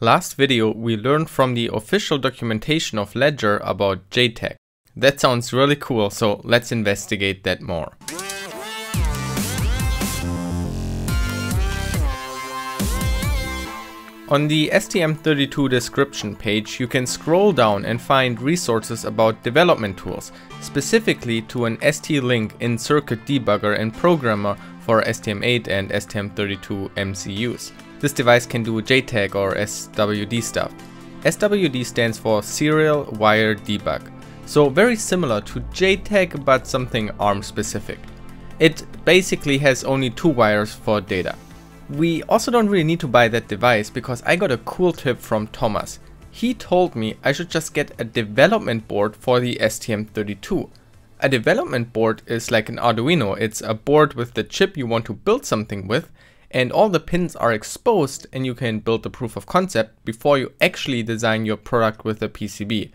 Last video we learned from the official documentation of Ledger about JTAG. That sounds really cool, so let's investigate that more. On the STM32 description page, you can scroll down and find resources about development tools, specifically to an ST-Link in Circuit Debugger and Programmer for STM8 and STM32 MCUs. This device can do JTAG or SWD stuff. SWD stands for Serial Wire Debug, so very similar to JTAG but something ARM specific. It basically has only two wires for data. We also don't really need to buy that device because I got a cool tip from Thomas. He told me I should just get a development board for the STM32. A development board is like an Arduino, it's a board with the chip you want to build something with and all the pins are exposed and you can build the proof of concept before you actually design your product with a PCB.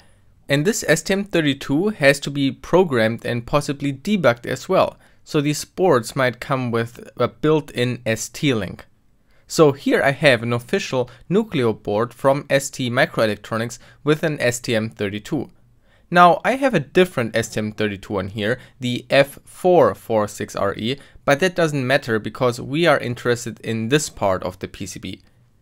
And this STM32 has to be programmed and possibly debugged as well so these boards might come with a built-in ST-Link. So here I have an official Nucleo board from ST Microelectronics with an STM32. Now I have a different STM32 on here, the F446RE, but that doesn't matter because we are interested in this part of the PCB.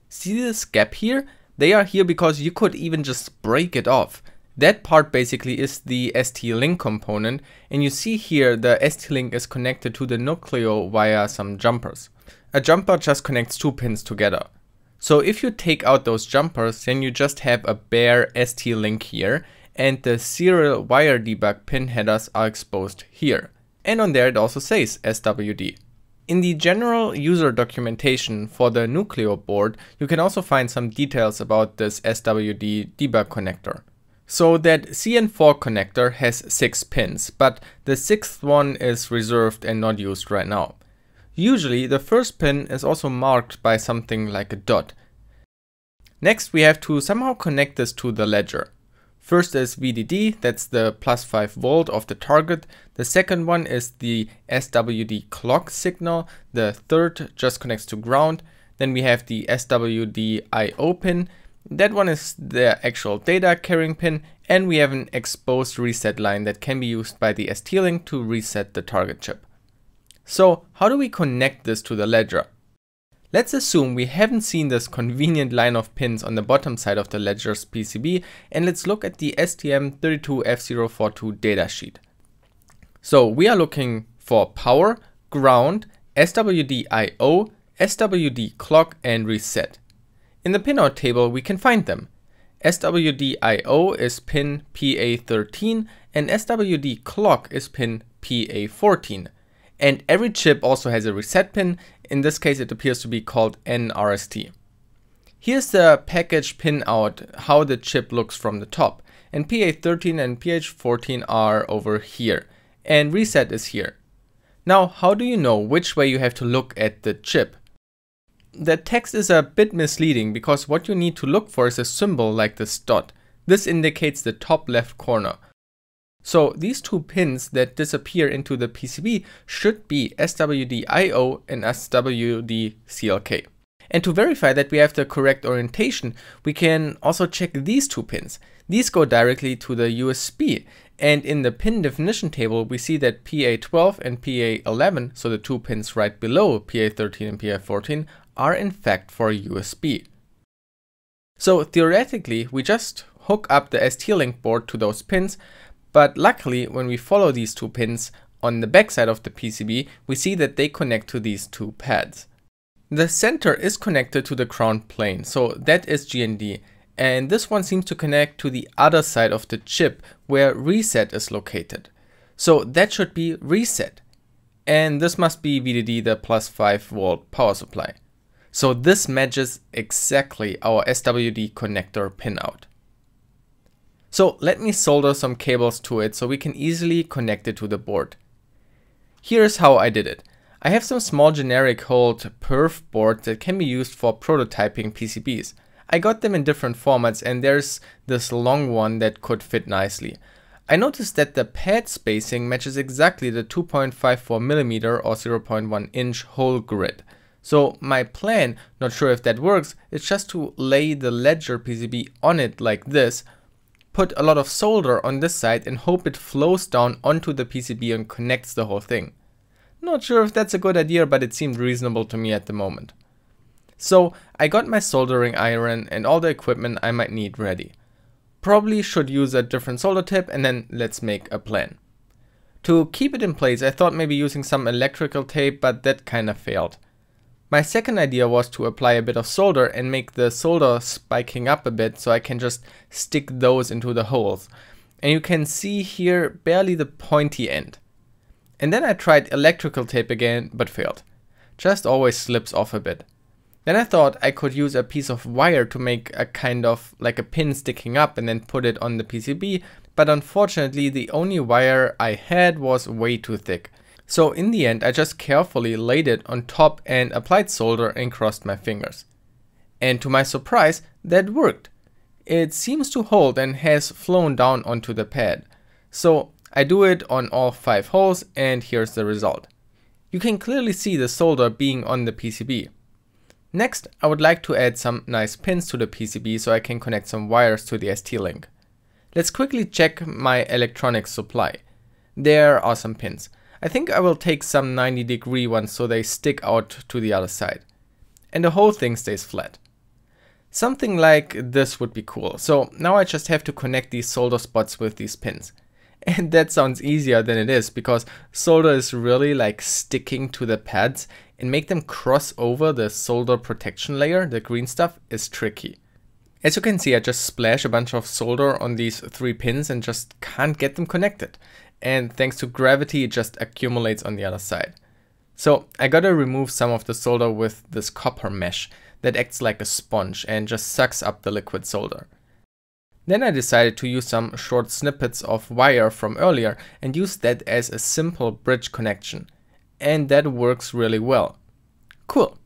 See this gap here? They are here because you could even just break it off. That part basically is the ST-Link component and you see here the ST-Link is connected to the Nucleo via some jumpers. A jumper just connects two pins together. So if you take out those jumpers then you just have a bare ST-Link here and the serial wire debug pin headers are exposed here. And on there it also says SWD. In the general user documentation for the Nucleo board, you can also find some details about this SWD debug connector. So that CN4 connector has 6 pins, but the sixth one is reserved and not used right now. Usually the first pin is also marked by something like a dot. Next we have to somehow connect this to the ledger. First is VDD, that's the plus 5 volt of the target. The second one is the SWD clock signal. The third just connects to ground. Then we have the SWD IO pin that one is the actual data carrying pin and we have an exposed reset line that can be used by the ST-Link to reset the target chip. So how do we connect this to the ledger? Let's assume we haven't seen this convenient line of pins on the bottom side of the ledger's PCB and let's look at the STM32F042 datasheet. So we are looking for power, ground, SWD IO, SWD clock and reset. In the pinout table, we can find them. SWD-IO is pin PA13 and SWD clock is pin PA14. And every chip also has a reset pin, in this case it appears to be called NRST. Here's the package pinout, how the chip looks from the top. And PA13 and PA14 are over here. And reset is here. Now, how do you know which way you have to look at the chip? The text is a bit misleading because what you need to look for is a symbol like this dot. This indicates the top left corner. So these two pins that disappear into the PCB should be SWD-IO and SWD-CLK. And to verify that we have the correct orientation, we can also check these two pins. These go directly to the USB. And in the pin definition table, we see that PA12 and PA11, so the two pins right below PA13 and PA14, are in fact for USB. So theoretically, we just hook up the ST-Link board to those pins, but luckily when we follow these two pins on the backside of the PCB, we see that they connect to these two pads. The center is connected to the ground plane, so that is GND, and this one seems to connect to the other side of the chip where reset is located. So that should be reset. And this must be VDD, the plus 5 volt power supply. So this matches exactly our SWD connector pinout. So let me solder some cables to it so we can easily connect it to the board. Here's how I did it. I have some small generic hold perf boards that can be used for prototyping PCBs. I got them in different formats and there's this long one that could fit nicely. I noticed that the pad spacing matches exactly the 2.54mm or 0.1 inch hole grid. So my plan, not sure if that works, is just to lay the ledger PCB on it like this, put a lot of solder on this side and hope it flows down onto the PCB and connects the whole thing. Not sure if that's a good idea, but it seemed reasonable to me at the moment. So I got my soldering iron and all the equipment I might need ready. Probably should use a different solder tip and then let's make a plan. To keep it in place I thought maybe using some electrical tape but that kinda failed. My second idea was to apply a bit of solder and make the solder spiking up a bit so I can just stick those into the holes. And you can see here barely the pointy end. And then I tried electrical tape again but failed. Just always slips off a bit. Then I thought I could use a piece of wire to make a kind of like a pin sticking up and then put it on the PCB, but unfortunately the only wire I had was way too thick. So in the end I just carefully laid it on top and applied solder and crossed my fingers. And to my surprise, that worked. It seems to hold and has flown down onto the pad. So I do it on all 5 holes and here's the result. You can clearly see the solder being on the PCB. Next, I would like to add some nice pins to the PCB so I can connect some wires to the ST-Link. Let's quickly check my electronics supply. There are some pins. I think I will take some 90 degree ones so they stick out to the other side. And the whole thing stays flat. Something like this would be cool. So now I just have to connect these solder spots with these pins. And that sounds easier than it is because solder is really like sticking to the pads and make them cross over the solder protection layer, the green stuff, is tricky. As you can see, I just splash a bunch of solder on these three pins and just can't get them connected and thanks to gravity it just accumulates on the other side. So I gotta remove some of the solder with this copper mesh that acts like a sponge and just sucks up the liquid solder. Then I decided to use some short snippets of wire from earlier and use that as a simple bridge connection. And that works really well. Cool.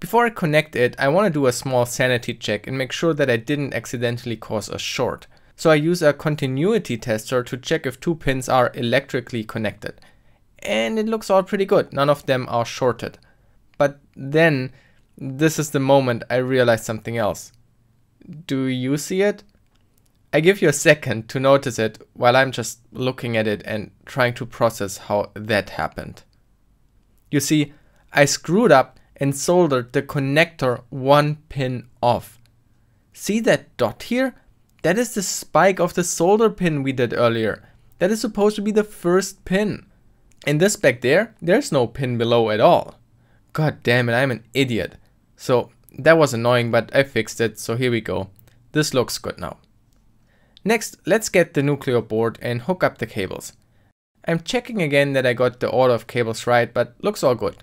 Before I connect it, I want to do a small sanity check and make sure that I didn't accidentally cause a short. So I use a continuity tester to check if two pins are electrically connected. And it looks all pretty good, none of them are shorted. But then, this is the moment I realize something else. Do you see it? I give you a second to notice it while I'm just looking at it and trying to process how that happened. You see, I screwed up and soldered the connector one pin off. See that dot here? That is the spike of the solder pin we did earlier. That is supposed to be the first pin. And this back there, there's no pin below at all. God damn it, I'm an idiot. So that was annoying, but I fixed it, so here we go. This looks good now. Next, let's get the Nucleo board and hook up the cables. I'm checking again that I got the order of cables right, but looks all good.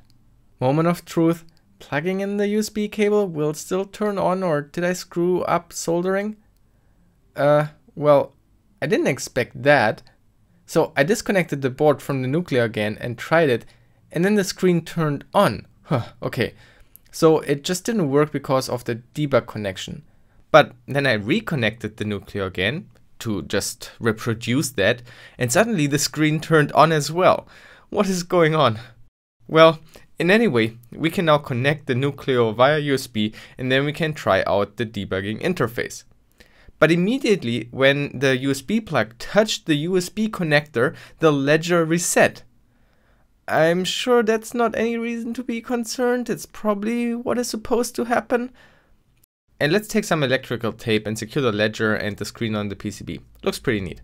Moment of truth, plugging in the USB cable will still turn on or did I screw up soldering? Uh, well, I didn't expect that. So I disconnected the board from the Nucleo again and tried it, and then the screen turned on. Huh, okay. So it just didn't work because of the debug connection. But then I reconnected the Nucleo again to just reproduce that, and suddenly the screen turned on as well. What is going on? Well, in any way, we can now connect the Nucleo via USB and then we can try out the debugging interface. But immediately when the USB plug touched the USB connector, the ledger reset. I'm sure that's not any reason to be concerned, it's probably what is supposed to happen. And let's take some electrical tape and secure the ledger and the screen on the PCB. Looks pretty neat.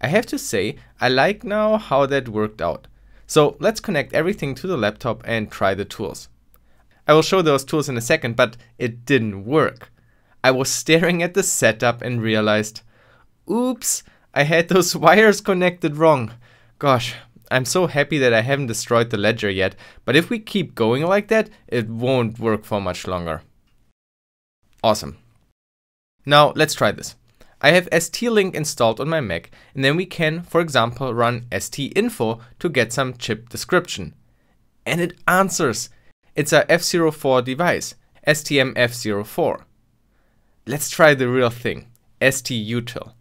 I have to say, I like now how that worked out. So let's connect everything to the laptop and try the tools. I will show those tools in a second, but it didn't work. I was staring at the setup and realized, oops, I had those wires connected wrong. Gosh, I'm so happy that I haven't destroyed the ledger yet, but if we keep going like that, it won't work for much longer. Awesome. Now let's try this. I have ST-Link installed on my Mac, and then we can, for example, run ST-Info to get some chip description. And it answers. It's a F04 device, STM-F04. Let's try the real thing, STUtil.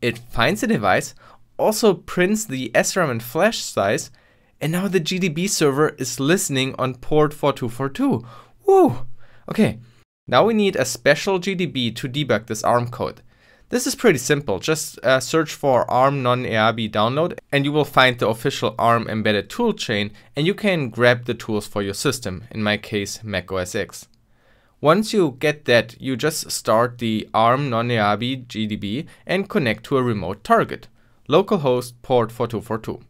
It finds a device, also prints the SRAM and flash size, and now the GDB server is listening on port 4242. Woo! Okay, now we need a special GDB to debug this ARM code. This is pretty simple, just uh, search for ARM none-EABI download and you will find the official ARM embedded toolchain and you can grab the tools for your system, in my case Mac OS X. Once you get that, you just start the ARM none-EABI GDB and connect to a remote target, localhost port 4242.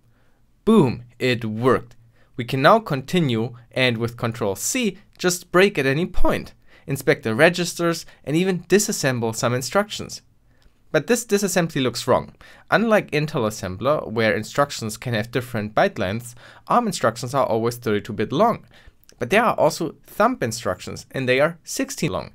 Boom, it worked. We can now continue and with Control C, just break at any point, inspect the registers and even disassemble some instructions. But this disassembly looks wrong. Unlike Intel assembler, where instructions can have different byte lengths, ARM instructions are always 32-bit long. But there are also thumb instructions, and they are 16 long.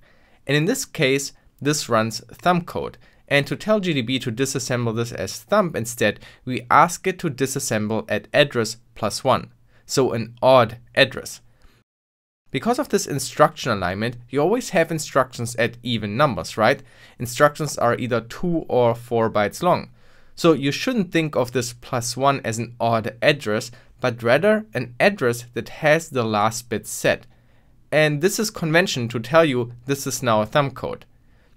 And in this case, this runs thumb code, and to tell GDB to disassemble this as thumb instead, we ask it to disassemble at address plus 1, so an odd address. Because of this instruction alignment, you always have instructions at even numbers, right? Instructions are either 2 or 4 bytes long. So you shouldn't think of this plus 1 as an odd address, but rather an address that has the last bit set. And this is convention to tell you this is now a thumb code.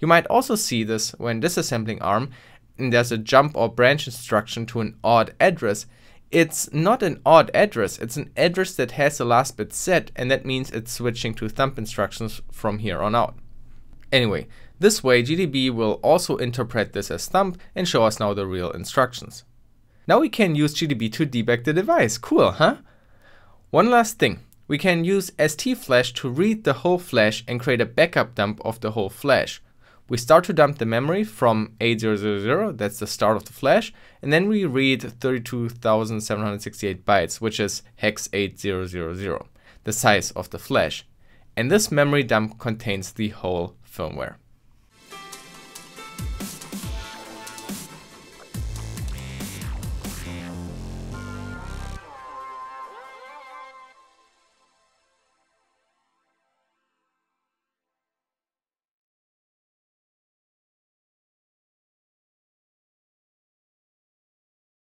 You might also see this when disassembling ARM and there's a jump or branch instruction to an odd address. It's not an odd address, it's an address that has the last bit set and that means it's switching to thumb instructions from here on out. Anyway, this way GDB will also interpret this as thumb and show us now the real instructions. Now we can use GDB to debug the device. Cool, huh? One last thing. We can use stflash to read the whole flash and create a backup dump of the whole flash. We start to dump the memory from 8000, that's the start of the flash, and then we read 32,768 bytes, which is hex 8000, the size of the flash. And this memory dump contains the whole firmware.